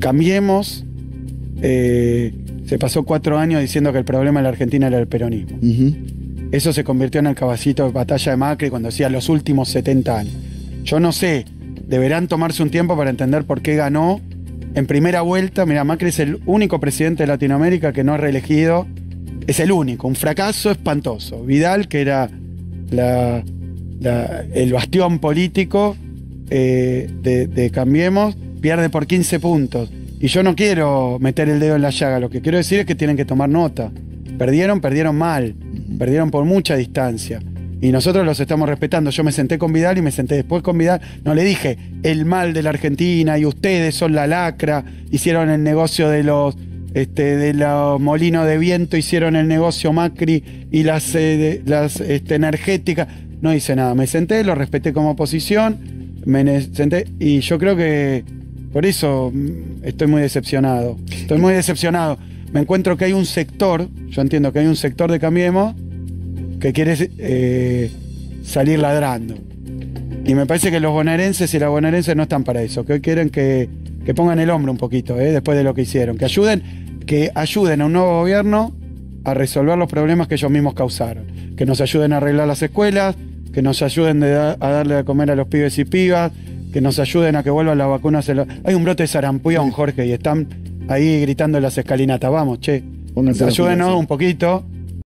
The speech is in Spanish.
Cambiemos. eh, se pasó cuatro años diciendo que el problema de la Argentina era el peronismo. Eso se convirtió en el caballito de batalla de Macri cuando decía los últimos 70 años. Yo no sé, deberán tomarse un tiempo para entender por qué ganó. En primera vuelta, mira, Macri es el único presidente de Latinoamérica que no es reelegido. Es el único, un fracaso espantoso. Vidal, que era la- la- el bastión político eh, de, de Cambiemos, pierde por 15 puntos. Y yo no quiero meter el dedo en la llaga, lo que quiero decir es que tienen que tomar nota. Perdieron, perdieron mal, perdieron por mucha distancia. Y nosotros los estamos respetando. Yo me senté con Vidal y me senté después con Vidal. No le dije el mal de la Argentina y ustedes son la lacra, hicieron el negocio de los este, de los molinos de viento, hicieron el negocio Macri y las, eh, las este, energéticas. No hice nada. Me senté, lo respeté como oposición, me senté y yo creo que por eso mm, estoy muy decepcionado. Estoy muy decepcionado. Me encuentro que hay un sector, yo entiendo que hay un sector de Cambiemos que quiere eh, salir ladrando. Y me parece que los bonaerenses y las bonaerenses no están para eso, que hoy quieren que, que pongan el hombro un poquito, eh, después de lo que hicieron, que ayuden, que ayuden a un nuevo gobierno a resolver los problemas que ellos mismos causaron, que nos ayuden a arreglar las escuelas, que nos ayuden a darle de comer a los pibes y pibas, que nos ayuden a que vuelvan las vacunas. Hay un brote de sarampión, Jorge, y están ahí gritando en las escalinatas, vamos, che. Pónganse Ayúdenos un poquito